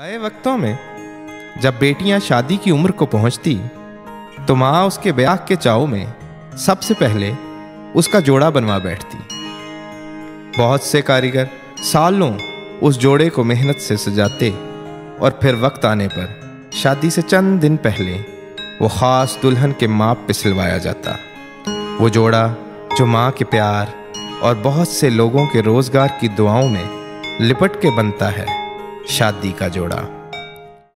नए वक्तों में, जब बेटियाँ शादी की उम्र को पहुँचती तो माँ उसके ब्याह के चाव में सबसे पहले उसका जोड़ा बनवा बैठती। बहुत से कारीगर सालों उस जोड़े को मेहनत से सजाते और फिर वक्त आने पर शादी से चंद दिन पहले वो ख़ास दुल्हन के माप पे सिलवाया जाता। वो जोड़ा, जो माँ के प्यार और बहुत से लोगों के रोज़गार की दुआओं में लिपट के बनता है। शादी का जोड़ा।